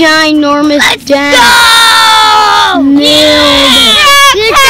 Ginormous dad. Nailed it.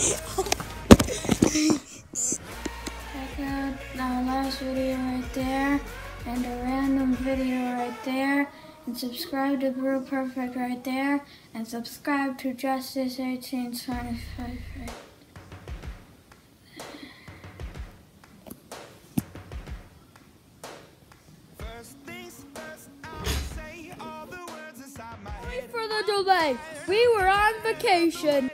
Check out our last video right there and a random video right there. And subscribe to Bru Perfect right there. And subscribe to Justice 1825 right First things first, I'll say all the words inside my head. for the delay. We were on vacation.